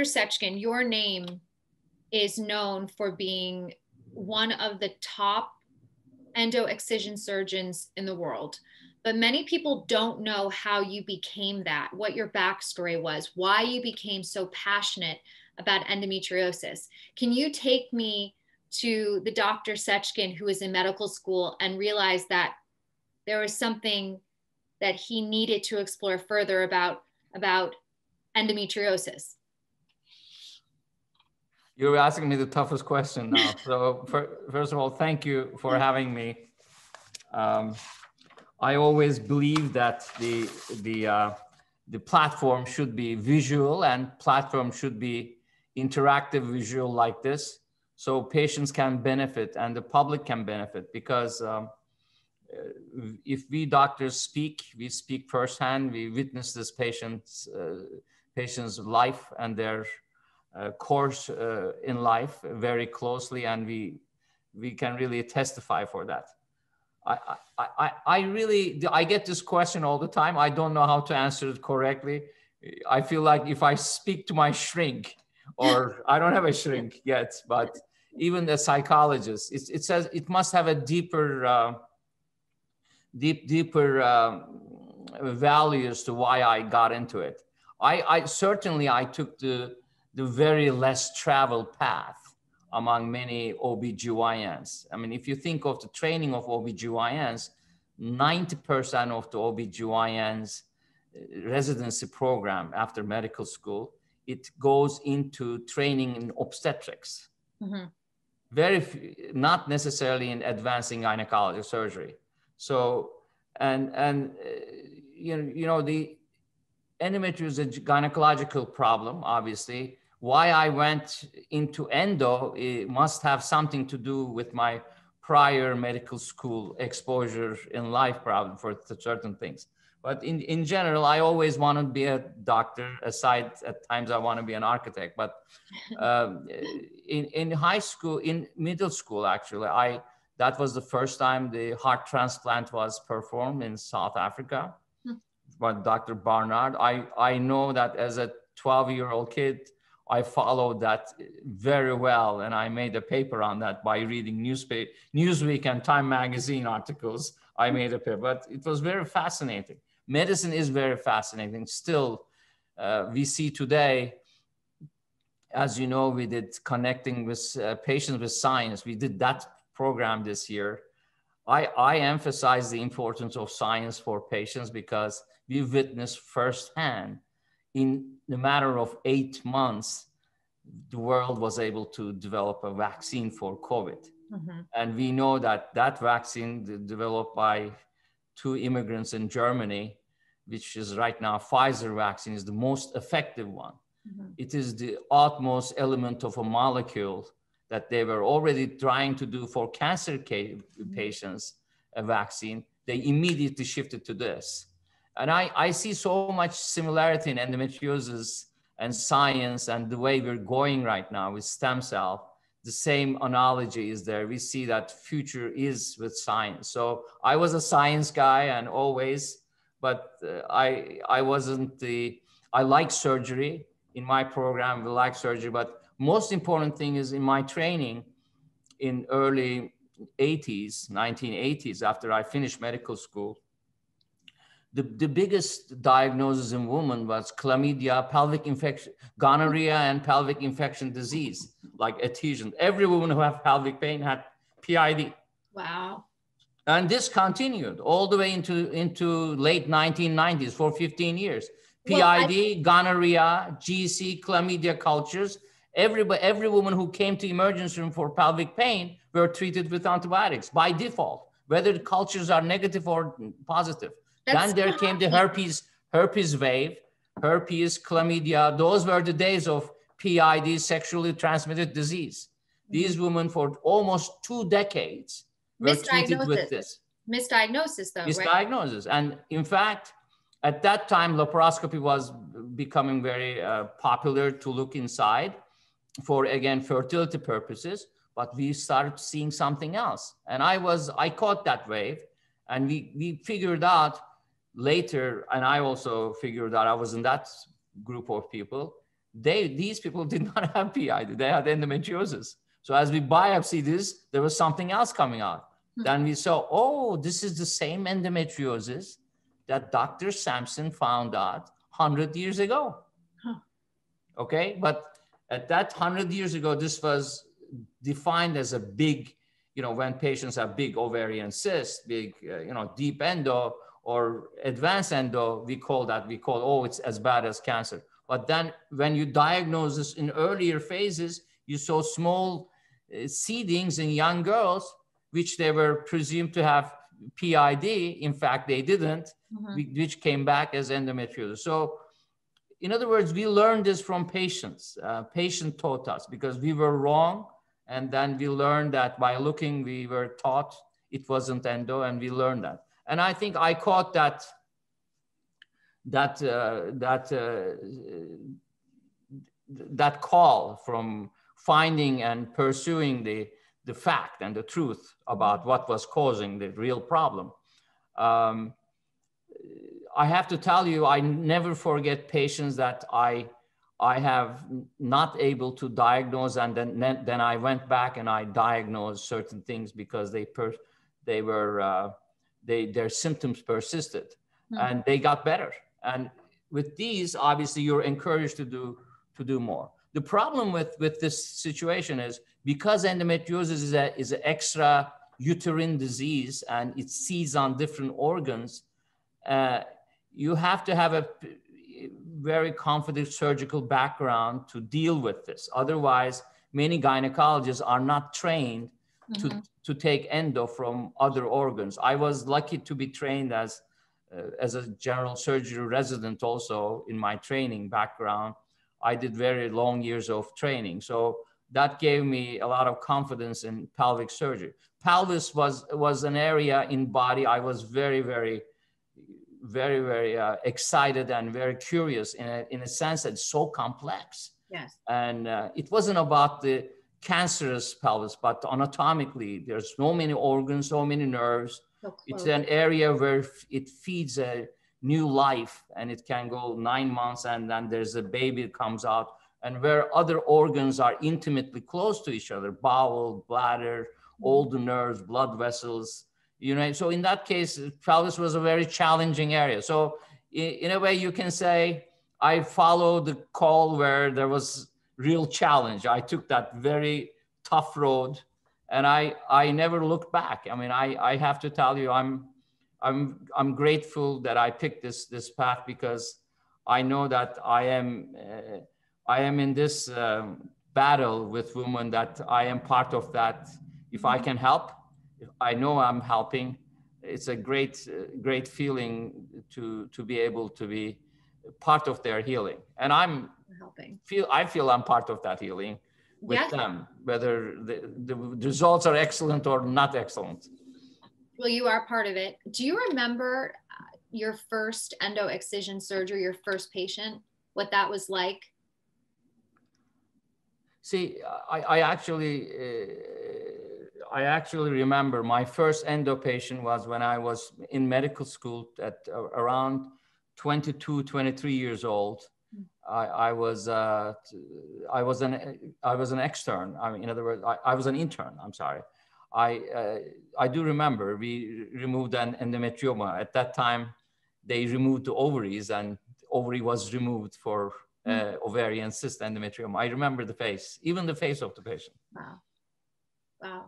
Dr. Seckin, your name is known for being one of the top endo excision surgeons in the world. But many people don't know how you became that, what your backstory was, why you became so passionate about endometriosis. Can you take me to the Dr. Seckin who was in medical school and realized that there was something that he needed to explore further about about endometriosis? You're asking me the toughest question now. so for, first of all, thank you for having me. Um, I always believe that the the uh, the platform should be visual and platform should be interactive visual like this, so patients can benefit and the public can benefit because. Um, uh, if we doctors speak, we speak firsthand. We witness this patient's uh, patient's life and their course uh, in life very closely, and we we can really testify for that. I, I, I really I get this question all the time. I don't know how to answer it correctly. I feel like if I speak to my shrink, or I don't have a shrink yet, but even the psychologist, it, it says it must have a deeper, uh, deep, deeper um, values to why I got into it. I, I certainly I took the the very less traveled path among many OBGYNs. I mean, if you think of the training of OBGYNs, 90% of the OBGYNs uh, residency program after medical school, it goes into training in obstetrics. Mm-hmm. Very, not necessarily in advancing gynecology surgery. So, and, and, uh, you know, you know, the endometriosis is a gynecological problem, obviously, why I went into endo it must have something to do with my prior medical school exposure in life problem for certain things. But in, in general, I always want to be a doctor. Aside, at times I want to be an architect. But um, in, in high school, in middle school, actually, I that was the first time the heart transplant was performed in South Africa hmm. by Dr. Barnard. I, I know that as a 12 year old kid, I followed that very well, and I made a paper on that by reading newspaper, Newsweek and Time magazine articles. I made a paper, but it was very fascinating. Medicine is very fascinating. Still, uh, we see today, as you know, we did connecting with uh, patients with science. We did that program this year. I, I emphasize the importance of science for patients because we witnessed firsthand in the matter of eight months, the world was able to develop a vaccine for COVID. Mm-hmm. And we know that that vaccine developed by two immigrants in Germany, which is right now Pfizer vaccine, is the most effective one. Mm-hmm. It is the utmost element of a molecule that they were already trying to do for cancer mm-hmm. patients, a vaccine. They immediately shifted to this. And I, I see so much similarity in endometriosis and science and the way we're going right now with stem cell. The same analogy is there. We see that future is with science. So I was a science guy and always, but uh, I, I wasn't the, I like surgery in my program. We like surgery, but most important thing is in my training in early 80s, 1980s, after I finished medical school, the, the biggest diagnosis in women was chlamydia, pelvic infection, gonorrhea, and pelvic infection disease, like adhesion. Every woman who had pelvic pain had PID. Wow. And this continued all the way into, into late 1990s for 15 years. PID, well, I... gonorrhea, GC, chlamydia cultures. Every, every woman who came to emergency room for pelvic pain were treated with antibiotics by default, whether the cultures are negative or positive. That's then there came the herpes, herpes wave, herpes, chlamydia. Those were the days of PID, sexually transmitted disease. These mm-hmm. women for almost two decades were treated with this. Misdiagnosis, though. Misdiagnosis. Right? And in fact, at that time, laparoscopy was becoming very uh, popular to look inside for, again, fertility purposes. But we started seeing something else. And I was, I caught that wave. And we, we figured out later, and I also figured out I was in that group of people, they these people did not have PID. They had endometriosis. So as we biopsy this, there was something else coming out. Hmm. Then we saw, oh, this is the same endometriosis that Dr. Sampson found out 100 years ago. Huh. Okay, but at that 100 years ago, this was defined as a big, you know, when patients have big ovarian cysts, big, uh, you know, deep endo or advanced endo, we call that, we call, oh, it's as bad as cancer. But then when you diagnose this in earlier phases, you saw small uh, seedings in young girls, which they were presumed to have PID. In fact, they didn't, mm-hmm. which came back as endometriosis. So, in other words, we learned this from patients. Uh, patient taught us because we were wrong. And then we learned that by looking, we were taught it wasn't endo, and we learned that. And I think I caught that that uh, that uh, that call from finding and pursuing the the fact and the truth about what was causing the real problem. Um, I have to tell you, I never forget patients that I, I have not able to diagnose, and then, then I went back and I diagnosed certain things because they, per, they were, uh, they, their symptoms persisted mm-hmm. and they got better. And with these, obviously, you're encouraged to do, to do more. The problem with, with this situation is because endometriosis is, a, is an extra uterine disease and it sees on different organs, uh, you have to have a very confident surgical background to deal with this. Otherwise, many gynecologists are not trained mm-hmm. to, to take endo from other organs. I was lucky to be trained as, uh, as a general surgery resident also in my training background. I did very long years of training. So that gave me a lot of confidence in pelvic surgery. Pelvis was, was an area in body I was very, very, very, very uh, excited and very curious in a, in a sense that it's so complex. Yes. And uh, it wasn't about the cancerous pelvis, but anatomically, there's so many organs, so many nerves. So it's an area where it feeds a new life and it can go nine months and then there's a baby that comes out and where other organs are intimately close to each other bowel bladder mm-hmm. all the nerves blood vessels you know so in that case pelvis was a very challenging area. So in, a way you can say i followed the call where there was real challenge. I took that very tough road and i i never looked back. I mean i i have to tell you i'm I'm, I'm grateful that I picked this, this path because I know that I am, uh, I am in this um, battle with women that I am part of that. If I can help, I know I'm helping, it's a great, uh, great feeling to, to be able to be part of their healing. And I'm helping. Feel, I feel I'm part of that healing with them, whether the, the results are excellent or not excellent. Well, you are part of it. Do you remember uh, your first endo excision surgery, your first patient, what that was like? See, I, I actually, uh, I actually remember my first endo patient was when I was in medical school at uh, around 22, 23 years old. Hmm. I, I was uh, I was an I was an extern. I mean, in other words, I, I was an intern. I'm sorry, I, uh, I do remember we removed an endometrioma. At that time, they removed the ovaries and ovary was removed for uh, mm. ovarian cyst endometrioma. I remember the face, even the face of the patient. Wow. Wow.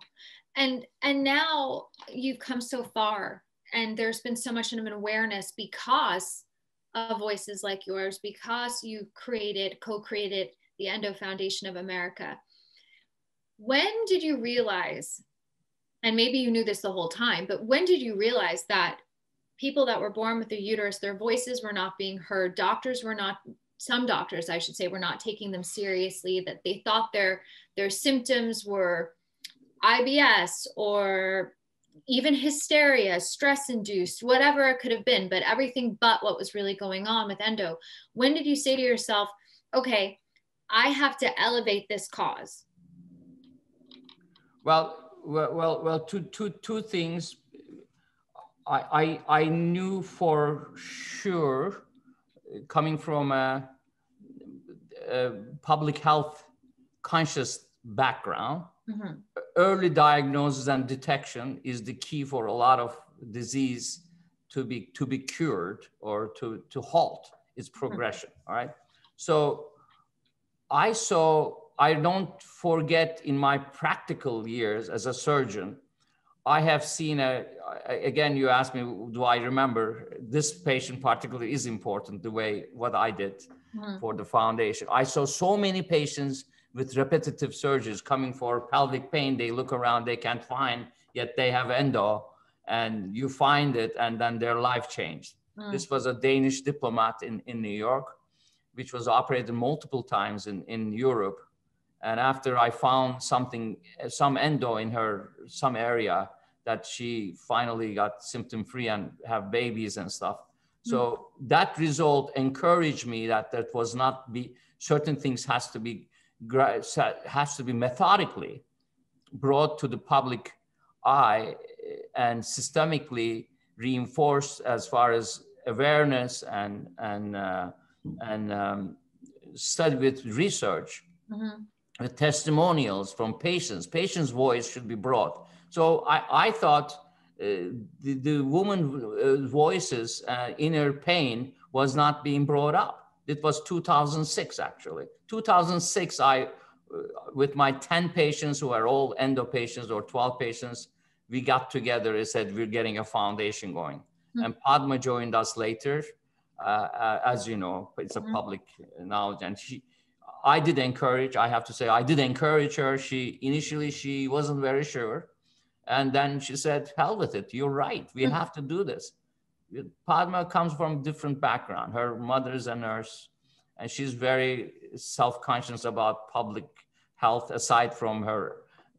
And, and now you've come so far and there's been so much of an awareness because of voices like yours, because you created, co-created the Endo Foundation of America. When did you realize and maybe you knew this the whole time, but when did you realize that people that were born with a uterus, their voices were not being heard? Doctors were not, some doctors, I should say, were not taking them seriously, that they thought their, their symptoms were IBS or even hysteria, stress induced, whatever it could have been, but everything but what was really going on with endo. When did you say to yourself, okay, I have to elevate this cause? Well, well, well, two, two, two things. I, I, I knew for sure, coming from a, a public health conscious background. Mm-hmm. Early diagnosis and detection is the key for a lot of disease to be to be cured or to to halt its mm-hmm. progression. Mm-hmm. All right. So I saw. I don't forget in my practical years as a surgeon. I have seen a again. You asked me, do I remember this patient particularly is important the way what I did mm-hmm. for the foundation. I saw so many patients with repetitive surgeries coming for pelvic pain. They look around, they can't find, yet they have endo, and you find it, and then their life changed. Mm. This was a Danish diplomat in, in New York, which was operated multiple times in, in Europe. And after I found something, some endo in her, some area, that she finally got symptom free and have babies and stuff. So mm. that result encouraged me that that was not be certain things has to be has to be methodically brought to the public eye and systemically reinforced as far as awareness and and uh, and um, study with research. Mm-hmm. with testimonials from patients patients voice should be brought. So i, I thought uh, the, the woman uh, voices uh, inner pain was not being brought up it was 2006 actually 2006 i with my 10 patients who are all endo patients or 12 patients we got together and said we're getting a foundation going mm-hmm. and padma joined us later uh, uh, as you know it's a mm-hmm. public knowledge and she i did encourage i have to say i did encourage her she initially she wasn't very sure and then she said, hell with it. You're right. We hmm. have to do this. Padma comes from different background. Her mother is a nurse and she's very self-conscious about public health aside from her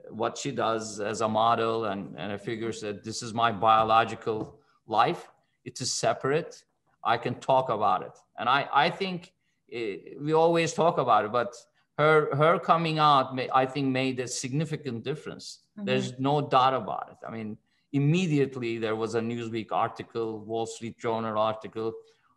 what she does as a model and, and figures that this is my biological life. It is separate. I can talk about it. And i, I think it, we always talk about it but her her coming out may, i think made a significant difference. Mm-hmm. there's no doubt about it. I mean immediately there was a newsweek article wall street journal article.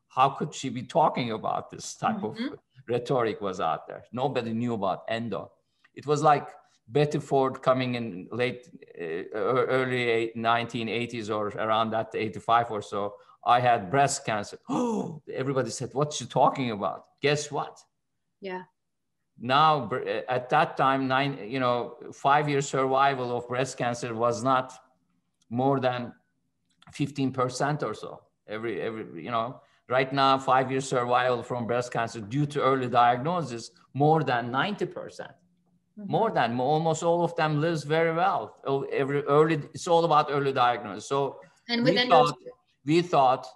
How could she be talking about this type mm-hmm. of rhetoric was out there? Nobody knew about endo it was like betty ford coming in late uh, early 1980s or around that 85 or so. I had breast cancer. Oh everybody said what's she talking about? Guess what? Yeah. Now at that time nine you know five year survival of breast cancer was not more than 15% or so. Every every you know right now five year survival from breast cancer due to early diagnosis more than 90%. Mm-hmm. more than almost all of them lives very well. Oh, every early it's all about early diagnosis. So and we thought, we thought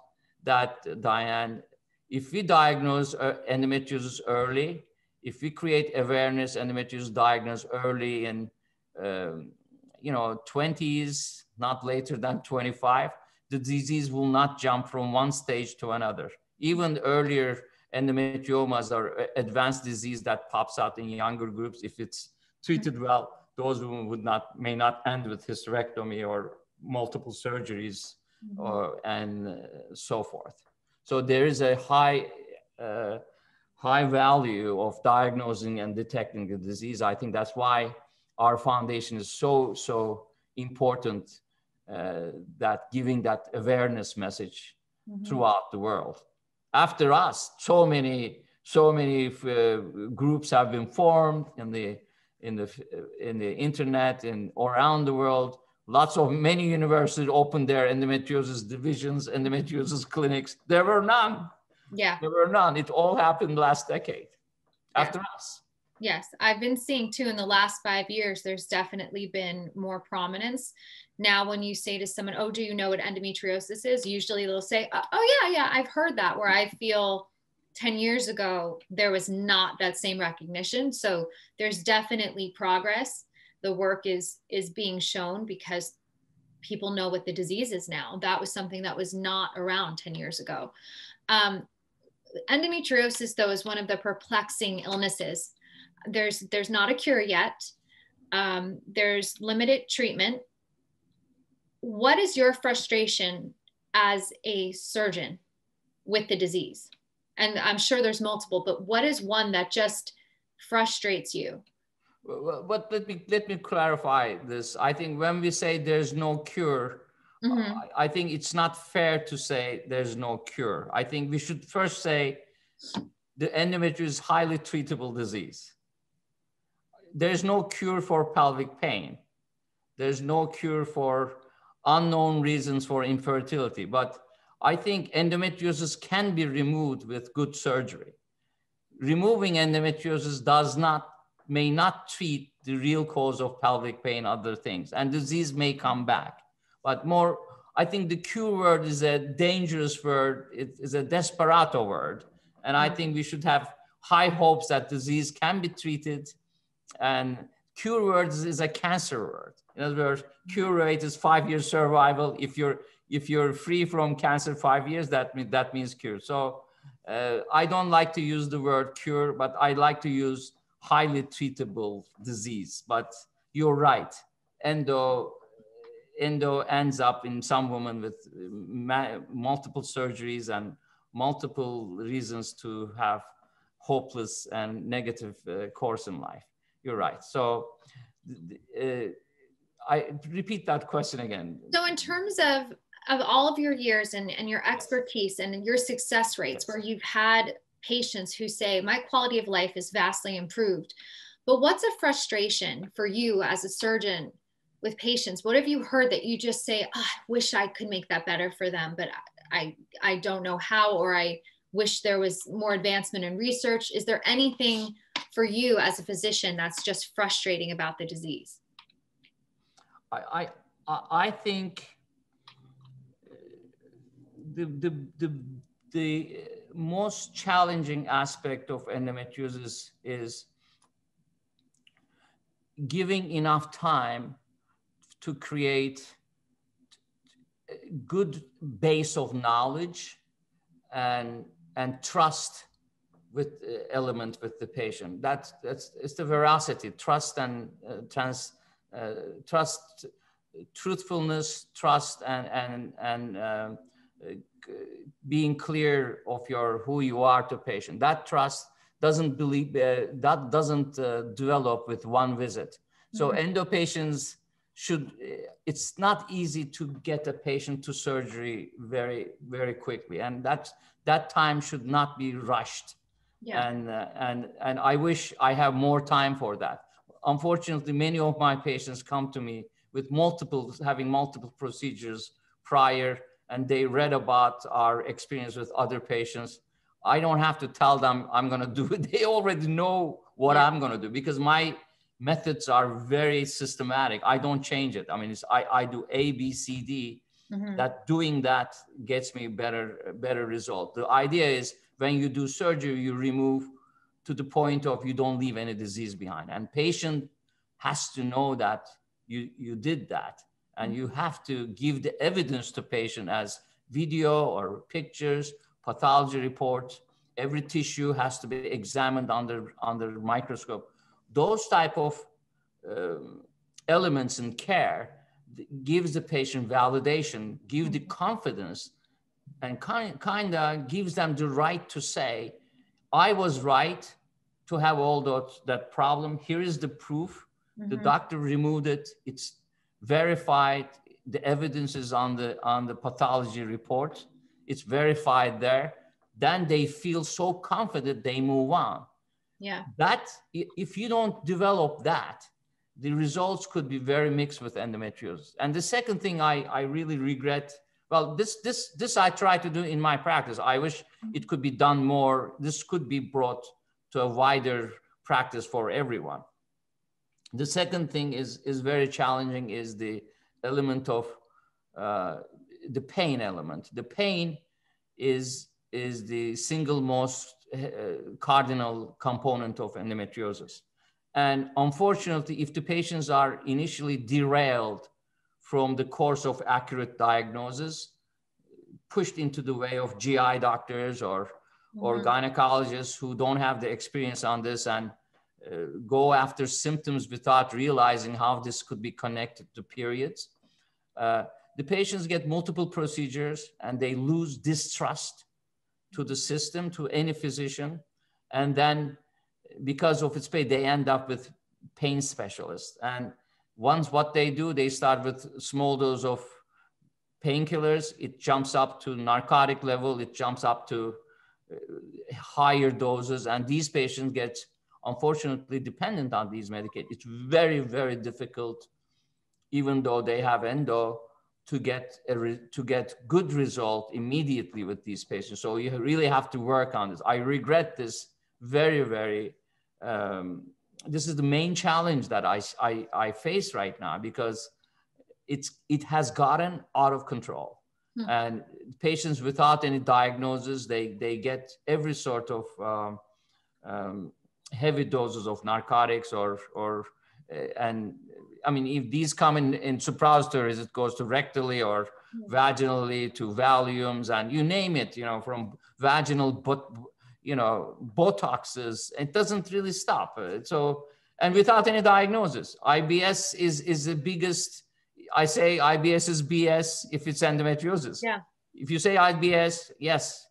that diane if we diagnose uh, endometriosis early if we create awareness and endometriosis diagnosed early in, um, you know, 20s, not later than 25, the disease will not jump from one stage to another. Even earlier endometriomas are advanced disease that pops out in younger groups. If it's treated well, those women would not, may not end with hysterectomy or multiple surgeries mm-hmm. or, and uh, so forth. So there is a high uh, high value of diagnosing and detecting the disease. I think that's why our foundation is so, so important uh, that giving that awareness message mm-hmm. throughout the world. After us, so many, so many uh, groups have been formed in the, in the, in the internet and around the world. Lots of many universities opened their endometriosis divisions, endometriosis clinics. There were none yeah. There were none. It all happened last decade after yeah. us. Yes, I've been seeing too in the last five years, there's definitely been more prominence. Now, when you say to someone, Oh, do you know what endometriosis is? Usually they'll say, Oh, oh yeah, yeah, I've heard that. Where I feel 10 years ago, there was not that same recognition. So there's definitely progress. The work is is being shown because people know what the disease is now. That was something that was not around 10 years ago. Um, endometriosis though is one of the perplexing illnesses there's there's not a cure yet um, there's limited treatment what is your frustration as a surgeon with the disease and I'm sure there's multiple, but what is one that just frustrates you? But let me let me clarify this. I think when we say there's no cure, mm-hmm. I, I think it's not fair to say there's no cure. I think we should first say the endometriosis is highly treatable disease. There's no cure for pelvic pain. There's no cure for unknown reasons for infertility. But I think endometriosis can be removed with good surgery. Removing endometriosis does not, may not treat the real cause of pelvic pain, other things, and disease may come back. But more, I think the cure word is a dangerous word. It is a desperado word. And I think we should have high hopes that disease can be treated. And cure words is a cancer word. In other words, cure rate is five years survival. If you're if you're free from cancer five years, that, mean, that means cure. So uh, I don't like to use the word cure, but I like to use highly treatable disease. But you're right. Endo, endo ends up in some women with multiple surgeries and multiple reasons to have hopeless and negative uh, course in life. You're right. So uh, I repeat that question again. So in terms of of all of your years and, and your expertise and your success rates where you've had patients who say my quality of life is vastly improved but what's a frustration for you as a surgeon with patients what have you heard that you just say oh, i wish i could make that better for them but i i don't know how or i wish there was more advancement in research is there anything for you as a physician that's just frustrating about the disease. I i, I think the, the, the, the most challenging aspect of endometriosis is giving enough time to create a good base of knowledge and, and trust with uh, element with the patient. That's, that's it's the veracity, trust and uh, trans, uh, trust, truthfulness, trust and, and, and um, being clear of your who you are to patient. That trust doesn't believe uh, that doesn't uh, develop with one visit. So mm-hmm. endo patients should. Uh, it's not easy to get a patient to surgery very very quickly, and that that time should not be rushed. Yeah. And uh, and and I wish I have more time for that. Unfortunately, many of my patients come to me with multiple having multiple procedures prior and they read about our experience with other patients. I don't have to tell them I'm going to do it. They already know what yeah. I'm going to do because my methods are very systematic. I don't change it. I mean, it's I, I do A, B, C, D. Mm-hmm. That doing that gets me better better result. The idea is when you do surgery, you remove to the point of you don't leave any disease behind, and patient has to know that you you did that and you have to give the evidence to patient as video or pictures, pathology reports. Every tissue has to be examined under, under microscope. Those type of um, elements in care gives the patient validation, give the confidence, and kind, kind of gives them the right to say, I was right to have all those, that problem. Here is the proof. Mm-hmm. The doctor removed it. It's verified. The evidence is on the on the pathology report. It's verified there. Then they feel so confident they move on. Yeah. That if you don't develop that, the results could be very mixed with endometriosis. And the second thing I, I really regret, well, this this this I try to do in my practice. I wish it could be done more. This could be brought to a wider practice for everyone. The second thing is, is very challenging is the element of uh, the pain element. The pain is, is the single most uh, cardinal component of endometriosis. And unfortunately, if the patients are initially derailed from the course of accurate diagnosis, pushed into the way of GI doctors or, mm-hmm. or gynecologists who don't have the experience on this and uh, go after symptoms without realizing how this could be connected to periods. Uh, the patients get multiple procedures and they lose distrust to the system, to any physician. And then because of its pain, they end up with pain specialists. And once what they do, they start with small dose of painkillers. It jumps up to narcotic level. It jumps up to uh, higher doses. And these patients get, unfortunately, dependent on these medications. It's very, very difficult, even though they have endo, to get a to get good result immediately with these patients. So you really have to work on this. I regret this very, very um, this is the main challenge that I, I, I, face right now because it's, it has gotten out of control. Hmm. And patients without any diagnosis, they, they get every sort of um, um, heavy doses of narcotics or, or uh, and I mean, if these come in, in suppositories, it goes to rectally or hmm. vaginally to Valiums and you name it, you know, from vaginal but you know, Botoxes, it doesn't really stop. Uh, so, and without any diagnosis, IBS is, is the biggest, I say IBS is BS if it's endometriosis. Yeah. If you say IBS, yes,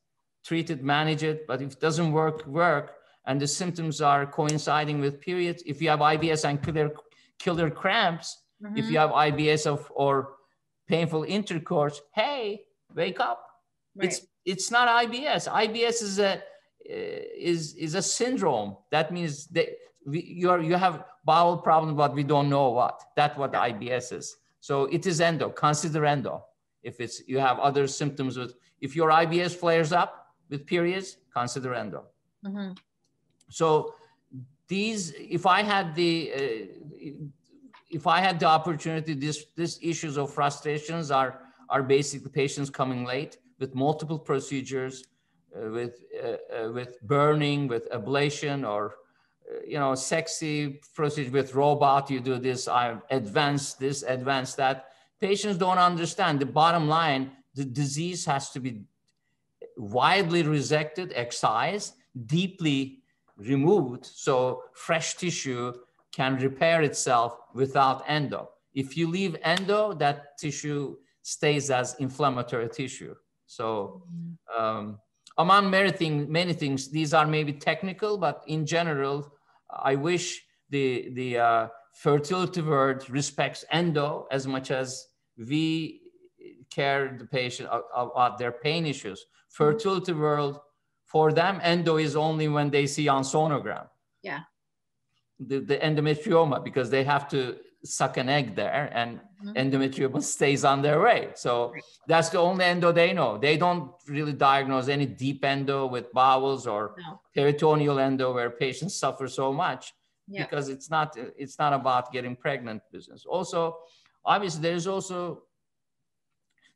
treat it, manage it, but if it doesn't work, work, and the symptoms are coinciding with periods, if you have IBS and killer, killer cramps, mm-hmm. if you have IBS of or painful intercourse, hey, wake up. Right. It's it's not IBS. IBS is a is is a syndrome. That means that we, you are you have bowel problem, but we don't know what. That's what the IBS is. So it is endo. Consider endo. If it's you have other symptoms with if your IBS flares up with periods, consider endo. Mm-hmm. So these, if I had the uh, if I had the opportunity, this these issues of frustrations are are basically patients coming late with multiple procedures uh, with uh, uh, with burning, with ablation, or you know, sexy procedure with robot. You do this, I advance this, advance that. Patients don't understand. The bottom line: the disease has to be widely resected, excised, deeply removed, so fresh tissue can repair itself without endo. If you leave endo, that tissue stays as inflammatory tissue. So um, among many, thing, many things, these are maybe technical, but in general, I wish the, the uh, fertility world respects endo as much as we care the patient about their pain issues. Fertility world, for them, endo is only when they see on sonogram. Yeah. The, the endometrioma, because they have to suck an egg there and mm-hmm. endometrioma stays on their way. So that's the only endo they know. They don't really diagnose any deep endo with bowels or no. peritoneal endo where patients suffer so much yeah. because it's not it's not about getting pregnant business. Also, obviously there's also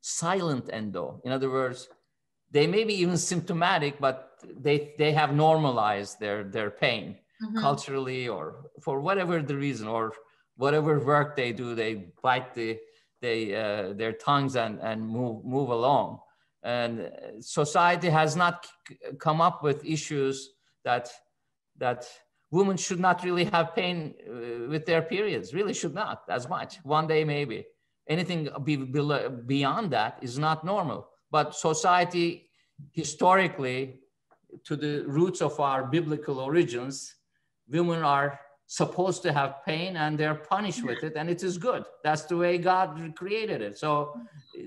silent endo. In other words, they may be even symptomatic, but they they have normalized their their pain mm-hmm. culturally or for whatever the reason or whatever work they do, they bite the, they, uh, their tongues and, and move, move along. And society has not come up with issues that, that women should not really have pain uh, with their periods, really should not as much. One day maybe. Anything be, be, beyond that is not normal. But society historically, to the roots of our biblical origins, women are supposed to have pain and they're punished with it and it is good. That's the way god created it. So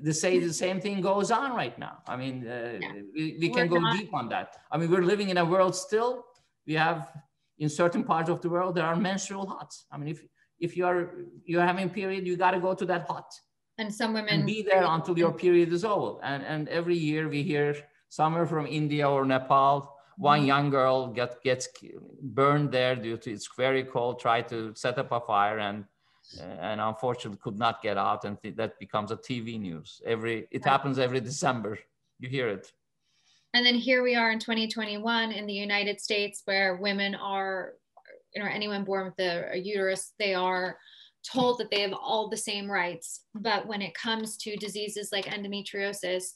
the say the same thing goes on right now. I mean uh, yeah. we, we can go not. deep on that. I mean we're living in a world still. We have in certain parts of the world there are menstrual huts i mean if if you're you're having period you got to go to that hut and some women and be there until your period is over. And and every year we hear somewhere from india or nepal one mm-hmm. young girl get, gets burned there due to it's very cold, tried to set up a fire and and unfortunately could not get out and th- that becomes a TV news. Every it happens every December. You hear it. And then here we are in 2021 in the United States where women are you know anyone born with a, a uterus they are told that they have all the same rights but when it comes to diseases like endometriosis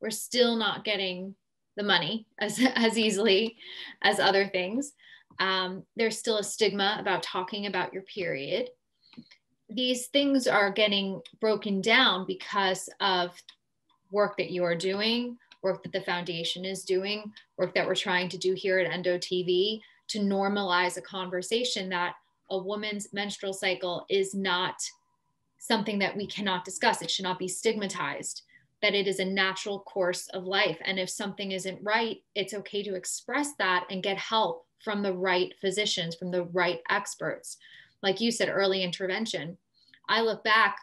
we're still not getting the money as, as easily as other things. Um, there's still a stigma about talking about your period. These things are getting broken down because of work that you are doing, work that the foundation is doing, work that we're trying to do here at Endo TV to normalize a conversation that a woman's menstrual cycle is not something that we cannot discuss. It should not be stigmatized, that it is a natural course of life. And if something isn't right, it's okay to express that and get help from the right physicians, from the right experts. Like you said, early intervention. I look back,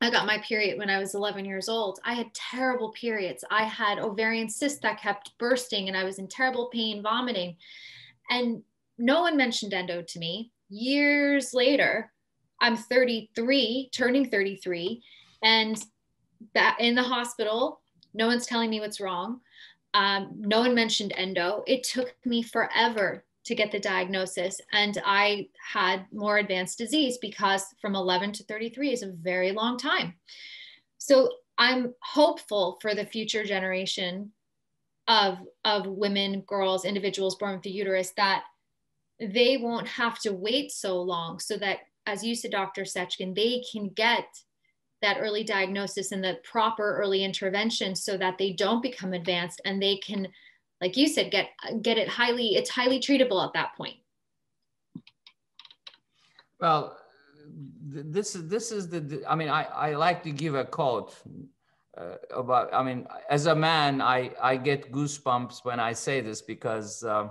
I got my period when I was 11 years old. I had terrible periods. I had ovarian cysts that kept bursting and I was in terrible pain, vomiting. And no one mentioned endo to me. Years later, I'm 33, turning 33, and that in the hospital, no one's telling me what's wrong. Um, no one mentioned endo. It took me forever to get the diagnosis, and I had more advanced disease because from 11 to 33 is a very long time. So I'm hopeful for the future generation of of women, girls, individuals born with the uterus that they won't have to wait so long so that as you said, Dr. Seckin, they can get that early diagnosis and the proper early intervention so that they don't become advanced and they can, like you said, get get it highly, it's highly treatable at that point. Well, this is this is the I mean I, I like to give a quote uh, about I mean as a man I I get goosebumps when I say this because uh,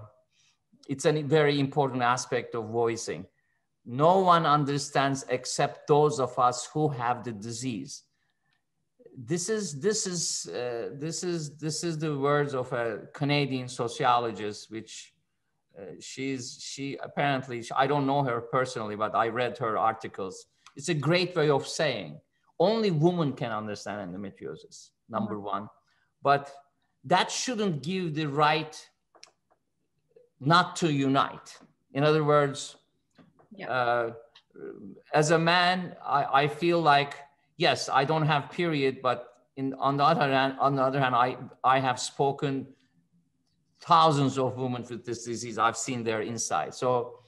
it's a very important aspect of voicing no one understands except those of us who have the disease. This is this is uh, this is this is the words of a canadian sociologist which uh, she's she apparently i don't know her personally but i read her articles. It's a great way of saying only women can understand endometriosis number mm-hmm. one. But that shouldn't give the right not to unite. In other words yeah. Uh, as a man, I, I feel like yes, I don't have period, but in on the other hand, on the other hand, I I have spoken thousands of women with this disease. I've seen their inside. So,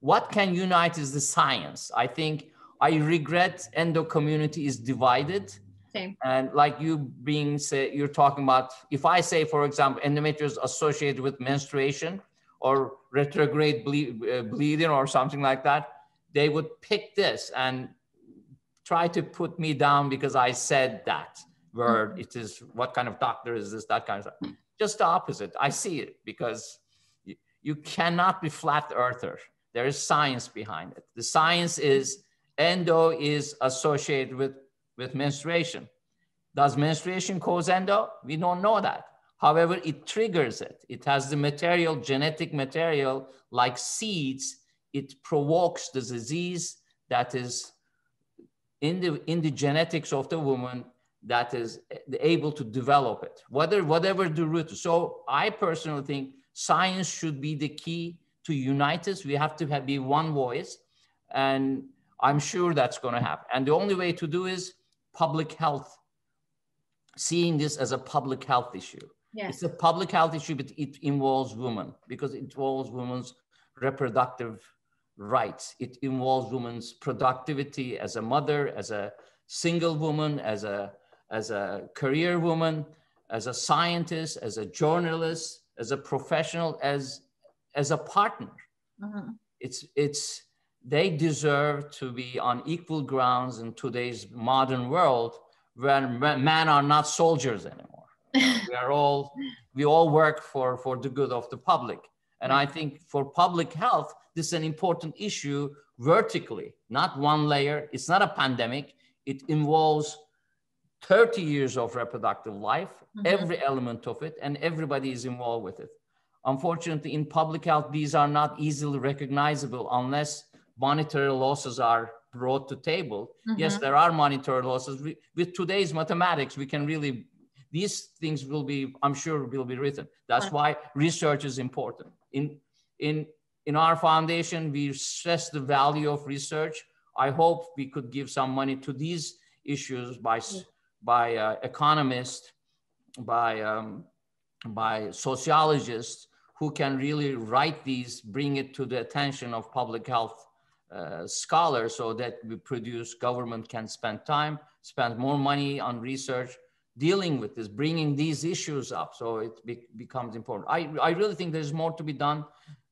what can unite is the science. I think I regret endo community is divided. Same. And like you being say, you're talking about if I say, for example, endometriosis associated with menstruation, or retrograde ble- uh, bleeding or something like that, they would pick this and try to put me down because I said that word. Mm-hmm. It is what kind of doctor is this? That kind of stuff. Just the opposite. I see it because you, you cannot be flat earther. There is science behind it. The science is endo is associated with, with menstruation. Does menstruation cause endo? We don't know that. However, it triggers it. It has the material, genetic material, like seeds. It provokes the disease that is in the, in the genetics of the woman that is able to develop it, whether, whatever the root. So I personally think science should be the key to unite us. We have to have, be one voice. And I'm sure that's going to happen. And the only way to do is public health, seeing this as a public health issue. Yes. It's a public health issue, but it involves women because it involves women's reproductive rights. It involves women's productivity as a mother, as a single woman, as a, as a career woman, as a scientist, as a journalist, as a professional, as, as a partner. Mm-hmm. It's, it's, they deserve to be on equal grounds in today's modern world where men are not soldiers anymore we are all we all work for for the good of the public. And i think for public health this is an important issue vertically not one layer. It's not a pandemic. It involves 30 years of reproductive life mm-hmm. every element of it and everybody is involved with it. Unfortunately in public health these are not easily recognizable unless monetary losses are brought to table. Mm-hmm. yes there are monetary losses. We, with today's mathematics we can really these things will be, I'm sure, will be written. That's why research is important. In, in, in our foundation, we stress the value of research. I hope we could give some money to these issues by, by uh, economists, by, um, by sociologists who can really write these, bring it to the attention of public health uh, scholars so that we produce government can spend time, spend more money on research, dealing with this, bringing these issues up. So it be, becomes important. I, I really think there's more to be done.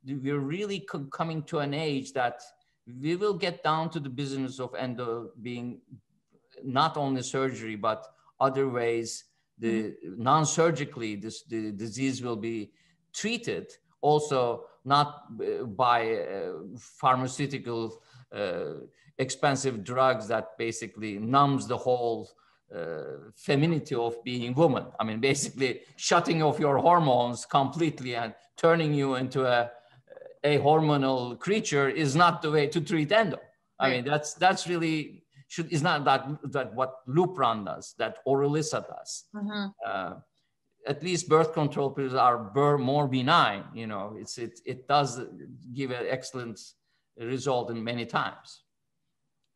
We're really co coming to an age that we will get down to the business of endo being not only surgery, but other ways. The mm-hmm. non-surgically, this the disease will be treated. Also, not uh, by uh, pharmaceutical uh, expensive drugs that basically numbs the whole uh, femininity of being woman. I mean, basically shutting off your hormones completely and turning you into a, a hormonal creature is not the way to treat endo. I mean, that's that's really should is not that that what Lupron does, that Orilissa does. Mm-hmm. Uh, at least birth control pills are more benign. You know, it's it it does give an excellent result in many times.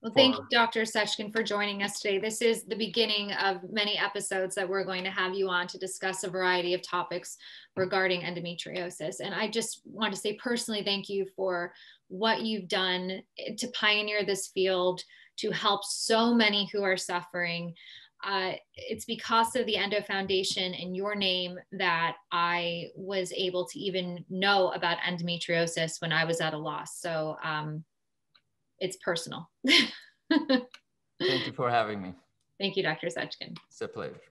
Well, thank you, Dr. Seckin, for joining us today. This is the beginning of many episodes that we're going to have you on to discuss a variety of topics regarding endometriosis. And I just want to say personally, thank you for what you've done to pioneer this field, to help so many who are suffering. Uh, it's because of the Endo Foundation and your name that I was able to even know about endometriosis when I was at a loss. So, um, it's personal. Thank you for having me. Thank you, Dr. Seckin. It's a pleasure.